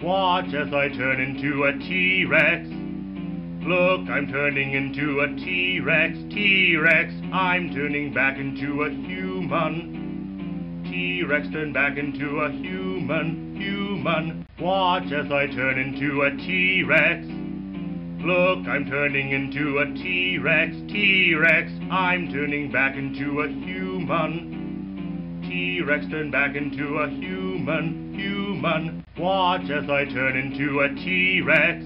Watch as I turn into a T-Rex. Look, I'm turning into a T-Rex, T-Rex. I'm turning back into a human. T-Rex turn back into a human, human. Watch as I turn into a T-Rex. Look, I'm turning into a T-Rex, T-Rex. I'm turning back into a human. T-Rex turn back into a human, human. Watch as I turn into a T-Rex.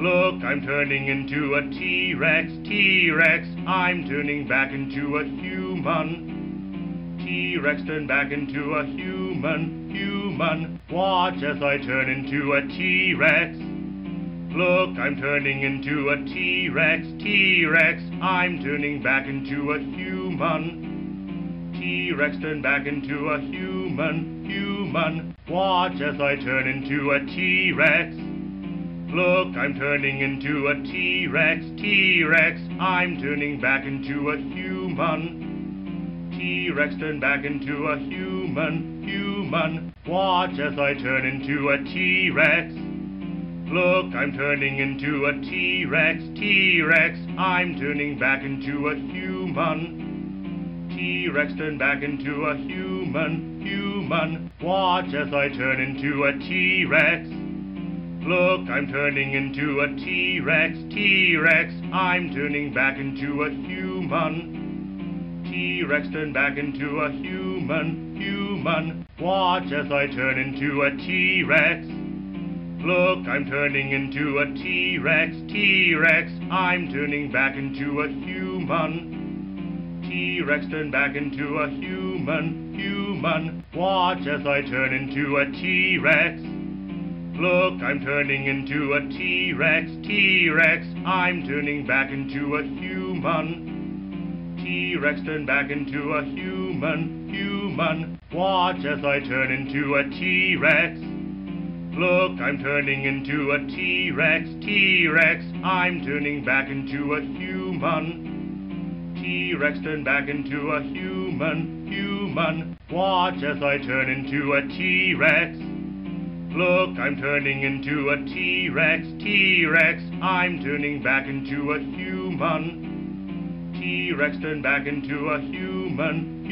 Look, I'm turning into a T-Rex, T-Rex. I'm turning back into a human. T-Rex turn back into a human, human. Watch as I turn into a T-Rex. Look, I'm turning into a T-Rex, T-Rex. I'm turning back into a human. T-Rex turn back into a human, human. Watch as I turn into a T-Rex. Look, I'm turning into a T-Rex, T-Rex. I'm turning back into a human. T-Rex turn back into a human, human. Watch as I turn into a T-Rex. Look, I'm turning into a T-Rex, T-Rex. I'm turning back into a human. T-Rex turn back into a human, human. Watch as I turn into a T-Rex. Look, I'm turning into a T-Rex, T-Rex. I'm turning back into a human. T-Rex turn back into a human, human. Watch as I turn into a T-Rex. Look, I'm turning into a T-Rex, T-Rex. I'm turning back into a human. T-Rex turn back into a human, human. Watch as I turn into a T-Rex. Look, I'm turning into a T-Rex, T-Rex. I'm turning back into a human. T-Rex turn back into a human, human. Watch as I turn into a T-Rex. Look, I'm turning into a T-Rex, T-Rex. I'm turning back into a human. T-Rex turn back into a human, human, human. Watch as I turn into a T-Rex. Look, I'm turning into a T-Rex, T-Rex. I'm turning back into a human. T-Rex turn back into a human,